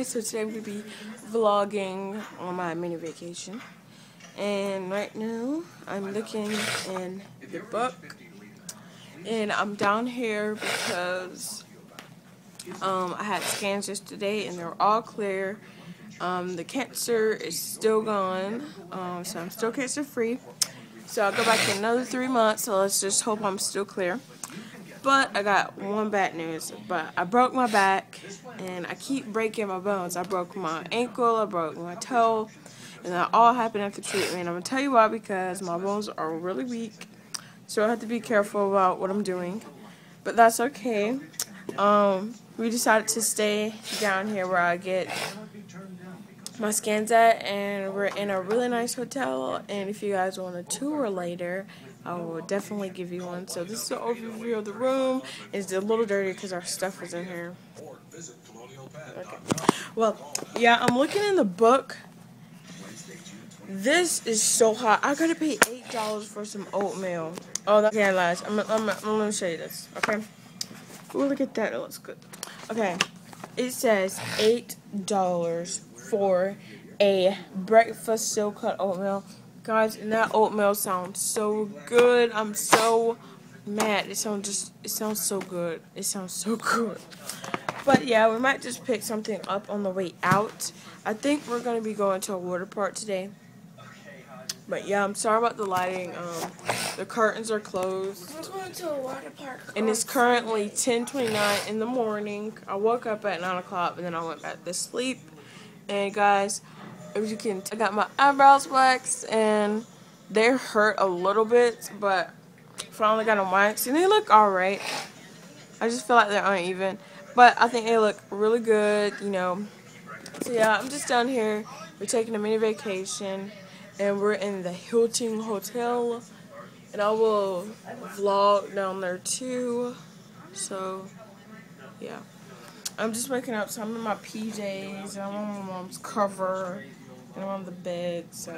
guys, so today I'm going to be vlogging on my mini vacation. And right now, I'm looking in the book. And I'm down here because um, I had scans yesterday and they're all clear. Um, the cancer is still gone, um, so I'm still cancer free. So I'll go back in another three months, so let's just hope I'm still clear. But I got one bad news. But I broke my back, and I keep breaking my bones. I broke my ankle, I broke my toe, and that all happened after treatment. I'm going to tell you why, because my bones are really weak. So I have to be careful about what I'm doing. But that's okay. Um, we decided to stay down here where I get my scans at, and we're in a really nice hotel. And if you guys want a tour later, I will definitely give you one. So this is an overview of the room. It's a little dirty because our stuff is in here. Okay. Well, yeah, I'm looking in the book. This is so hot. I gotta pay eight dollars for some oatmeal. Oh, that can't I'm, I'm, I'm gonna show you this. Okay. Ooh, look at that. It looks good. Okay. It says eight dollars for a breakfast steel cut oatmeal. Guys, and that oatmeal sounds so good. I'm so mad. It sounds just it sounds so good. It sounds so good. But yeah, we might just pick something up on the way out. I think we're gonna be going to a water park today. But yeah, I'm sorry about the lighting. Um, the curtains are closed. We're going to a water park. And it's currently 10:29 in the morning. I woke up at 9 o'clock and then I went back to sleep. And guys, as you can I got my eyebrows waxed and they hurt a little bit, but finally got them waxed and they look alright. I just feel like they're uneven. But I think they look really good, you know. So yeah, I'm just down here. We're taking a mini vacation and we're in the Hilton Hotel. And I will vlog down there too. So yeah. I'm just waking up, so I'm in my PJs, and I'm on my mom's cover, and I'm on the bed, so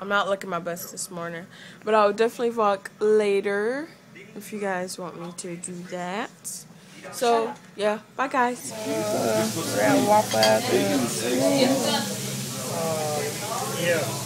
I'm not looking my best this morning. But I'll definitely vlog later if you guys want me to do that. So, yeah, bye guys. Uh, yeah.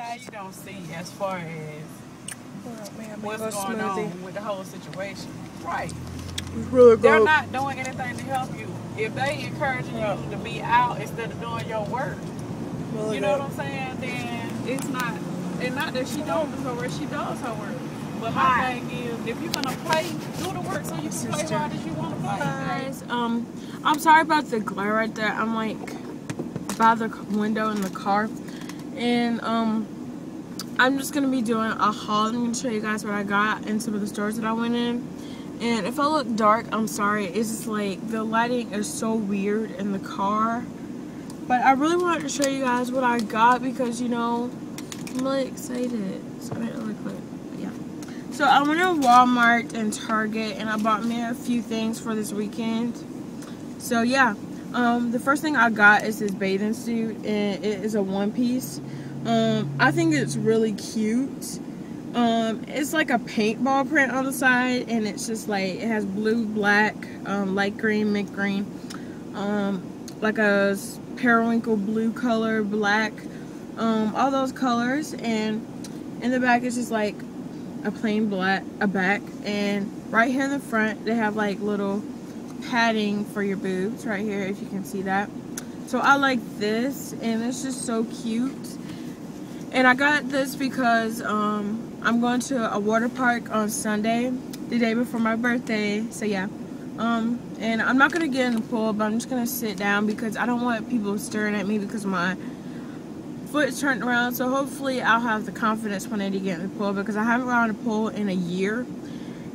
guys you don't see as far as oh, what's going smoothie. on with the whole situation. Right. Really They're not doing anything to help you. If they encouraging you to be out instead of doing your work, really you know good. what I'm saying? Then it's not, and not that she don't do her work, she does her work. But my Hi. thing is, if you're gonna play, do the work so you can Sister. play hard as you want to play. Guys, um, I'm sorry about the glare right there. I'm like by the window in the car and um I'm just gonna be doing a haul I'm gonna show you guys what I got in some of the stores that I went in And if I look dark, I'm sorry. It's just like the lighting is so weird in the car. But I really wanted to show you guys what I got because, you know, I'm really excited. So I really quick. Yeah. So I went to Walmart and Target and I bought me a few things for this weekend. So yeah. Um, the first thing I got is this bathing suit and it is a one piece. Um, I think it's really cute. Um, it's like a paintball print on the side and it's just like it has blue, black, um, light green, mint green, um, like a periwinkle blue color, black, um, all those colors and in the back it's just like a plain black, a back and right here in the front they have like little padding for your boobs right here if you can see that. So I like this and it's just so cute and I got this because um, I'm going to a water park on Sunday, the day before my birthday. So yeah. Um, and I'm not going to get in the pool, but I'm just going to sit down because I don't want people staring at me because my foot's turned around. So hopefully I'll have the confidence when I get in the pool because I haven't gone in the pool in a year.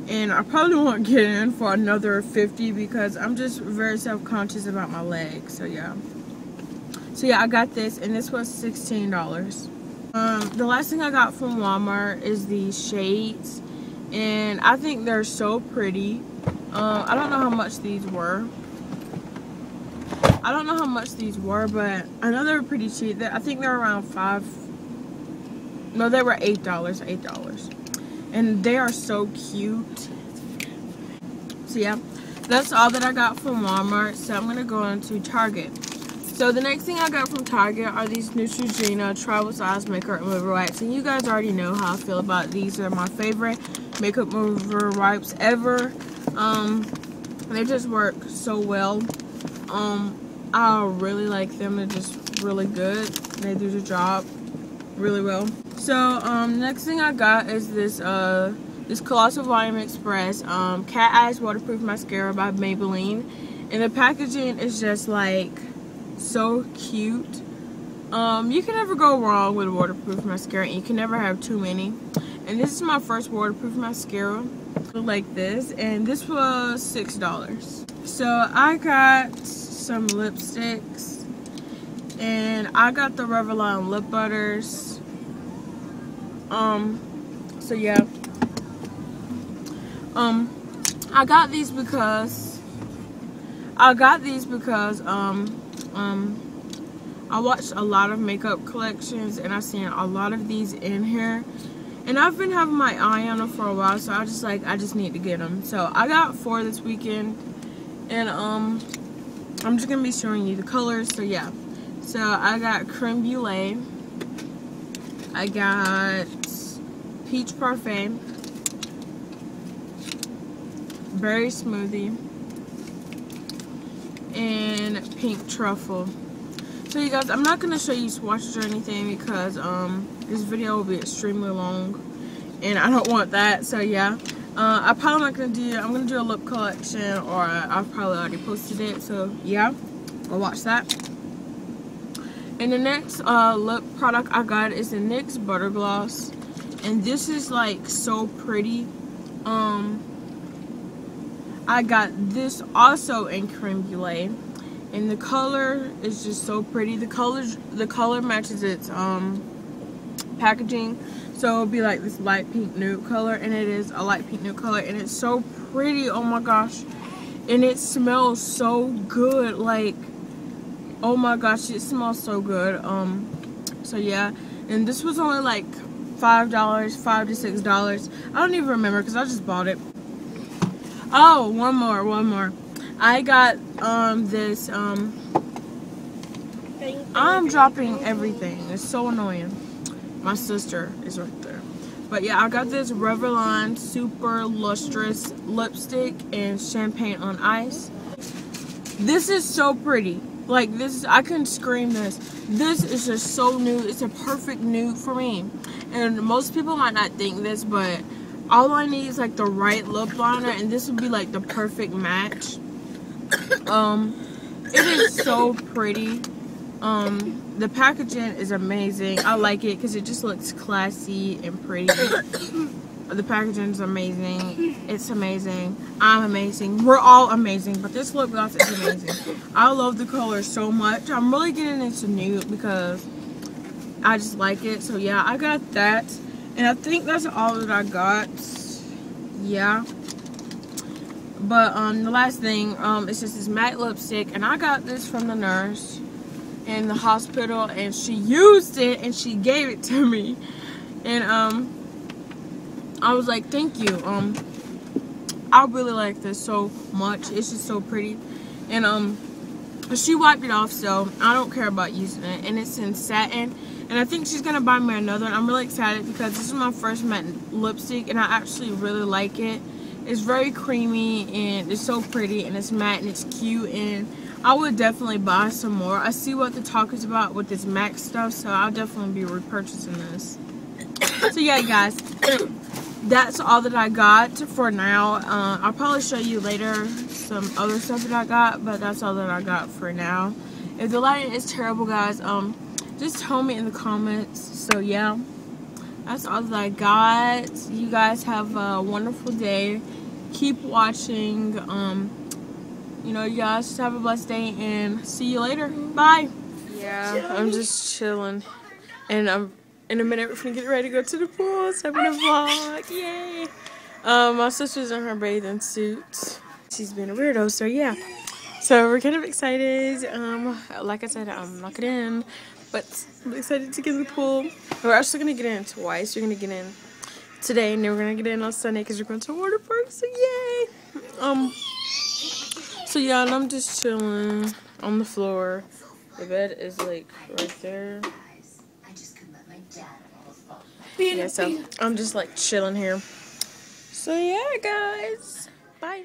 And I probably won't get in for another 50 because I'm just very self-conscious about my legs. So yeah. So yeah, I got this and this was $16. Um, the last thing I got from Walmart is these shades. And I think they're so pretty. Um, I don't know how much these were. I don't know how much these were, but I know they were pretty cheap. I think they're around five. No, they were eight dollars. Eight dollars, and they are so cute. So yeah, that's all that I got from Walmart. So I'm gonna go into Target. So the next thing I got from Target are these Neutrogena Travel Size Makeup Remover Wipes. And you guys already know how I feel about these. They're my favorite makeup remover wipes ever. Um, they just work so well. Um, I really like them. They're just really good. They do the job really well. So um, next thing I got is this uh, this Colossal Volume Express um, Cat Eyes Waterproof Mascara by Maybelline. And the packaging is just like so cute. Um you can never go wrong with waterproof mascara and you can never have too many. And this is my first waterproof mascara like this and this was six dollars. So i got some lipsticks and i got the revlon lip butters um so yeah. Um i got these because i got these because um um I watched a lot of makeup collections and I've seen a lot of these in here. And I've been having my eye on them for a while so I just like I just need to get them so I got four this weekend and um I'm just gonna be showing you the colors so yeah. So I got creme brulee. I got peach parfait berry smoothie and pink truffle. So you guys, I'm not going to show you swatches or anything because um, this video will be extremely long and I don't want that. So yeah, uh, I probably not going to do, I'm going to do a lip collection or I've probably already posted it. So yeah, go watch that. And the next uh, lip product I got is the NYX Butter Gloss. And this is like so pretty. Um, I got this also in creme brulee. And the color is just so pretty. The color the color matches its um packaging. So it'll be like this light pink nude color. And it is a light pink nude color. And it's so pretty. Oh my gosh. And it smells so good. Like oh my gosh. It smells so good. Um so yeah. And this was only like five dollars five to six dollars i don't even remember because i just bought it Oh, one more, one more. I got um this um I'm dropping everything. It's so annoying. My sister is right there. But yeah, I got this Revlon Super Lustrous Lipstick and Champagne on Ice. This is so pretty. Like this is, I couldn't scream this. This is just so nude. It's a perfect nude for me. And most people might not think this, but all I need is like the right lip liner and this would be like the perfect match. Um, it is so pretty. Um, the packaging is amazing. I like it because it just looks classy and pretty. The packaging is amazing. It's amazing. I'm amazing. We're all amazing. But this lip gloss is amazing. I love the color so much. I'm really getting into nude because I just like it. So yeah, I got that. And I think that's all that I got. Yeah. But um, the last thing, um, it's just this matte lipstick. And I got this from the nurse in the hospital. And she used it and she gave it to me. And um, I was like, thank you. Um, I really like this so much. It's just so pretty. And um, she wiped it off, so I don't care about using it. And it's in satin. And I think she's going to buy me another one. I'm really excited because this is my first matte lipstick. And I actually really like it. It's very creamy and it's so pretty and it's matte and it's cute. And I would definitely buy some more. I see what the talk is about with this MAC stuff. So I'll definitely be repurchasing this. So yeah, guys that's all that I got for now. Uh, I'll probably show you later some other stuff that I got, but that's all that I got for now. If the lighting is terrible, guys, um, just tell me in the comments. So yeah, that's all that I got. You guys have a wonderful day. Keep watching. Um, you know, you guys just have a blessed day and see you later. Bye. Yeah, I'm just chilling, and I'm in a minute we're gonna get ready to go to the pool. So I'm gonna vlog. Yay! Um, my sister's in her bathing suit. She's been a weirdo, so yeah. So we're kind of excited. Um, like I said, I'm getting in, but I'm excited to get in the pool. We're actually gonna get in twice. You're gonna get in today, and then we're gonna get in on Sunday because we're going to water park. So yay! Um. So yeah, and I'm just chilling on the floor. The bed is like right there. Yeah, so I'm just like chilling here. So yeah, guys. Bye.